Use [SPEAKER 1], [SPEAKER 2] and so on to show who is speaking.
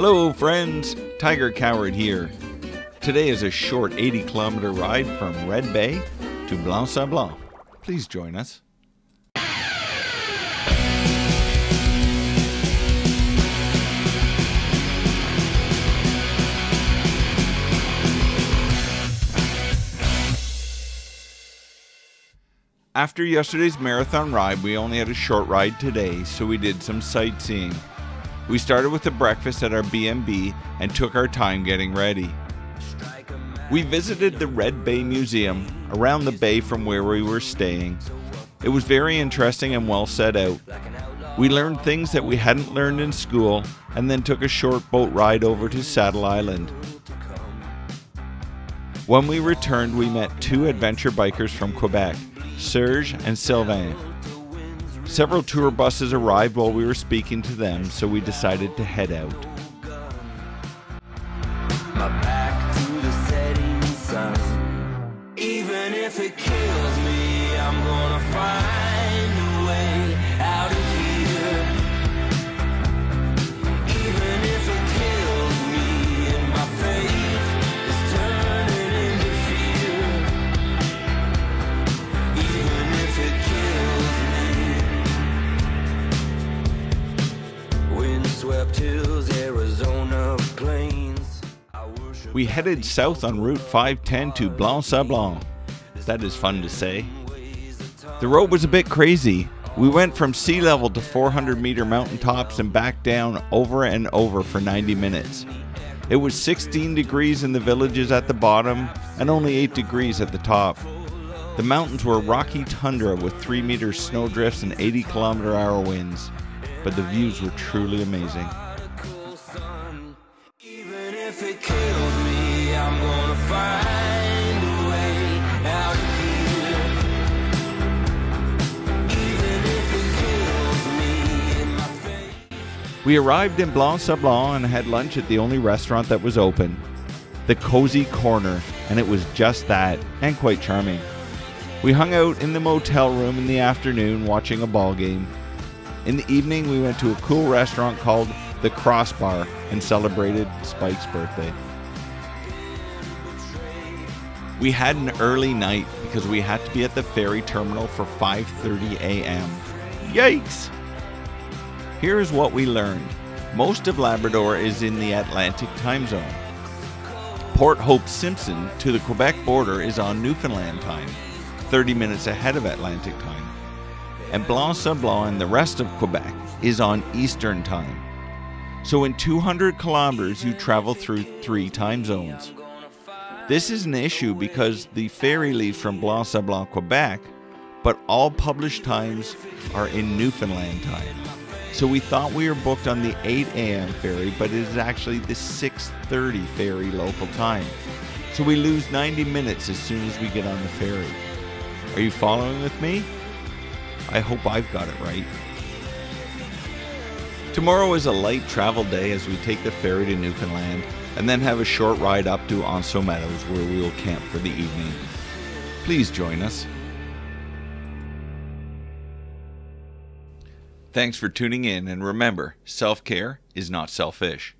[SPEAKER 1] Hello, friends. Tiger Coward here. Today is a short 80 kilometer ride from Red Bay to Blanc Sablon. Please join us. After yesterday's marathon ride, we only had a short ride today, so we did some sightseeing. We started with a breakfast at our B&B and took our time getting ready. We visited the Red Bay Museum around the bay from where we were staying. It was very interesting and well set out. We learned things that we hadn't learned in school and then took a short boat ride over to Saddle Island. When we returned, we met two adventure bikers from Quebec, Serge and Sylvain. Several tour buses arrived while we were speaking to them, so we decided to head out.
[SPEAKER 2] Even if it kills me, I'm gonna
[SPEAKER 1] We headed south on Route 510 to Blanc Sablon. That is fun to say. The road was a bit crazy. We went from sea level to 400 meter mountaintops and back down over and over for 90 minutes. It was 16 degrees in the villages at the bottom and only 8 degrees at the top. The mountains were rocky tundra with 3 meter snowdrifts and 80 kilometer hour winds, but the views were truly amazing. We arrived in Blanc Sablon and had lunch at the only restaurant that was open, the Kozy Korner, and it was just that, and quite charming. We hung out in the motel room in the afternoon watching a ball game. In the evening, we went to a cool restaurant called The Crossbar and celebrated Spike's birthday. We had an early night because we had to be at the ferry terminal for 5:30 a.m. Yikes! Here's what we learned. Most of Labrador is in the Atlantic time zone. Port Hope Simpson to the Quebec border is on Newfoundland time, 30 minutes ahead of Atlantic time. And Blanc Sablon and the rest of Quebec is on Eastern time. So in 200 kilometers, you travel through three time zones. This is an issue because the ferry leaves from Blanc Sablon, Quebec, but all published times are in Newfoundland time. So we thought we were booked on the 8 a.m. ferry, but it is actually the 6:30 ferry local time. So we lose 90 minutes as soon as we get on the ferry. Are you following with me? I hope I've got it right. Tomorrow is a light travel day as we take the ferry to Newfoundland and then have a short ride up to L'Anse aux Meadows where we will camp for the evening. Please join us. Thanks for tuning in and remember, self care is not selfish.